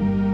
Bye.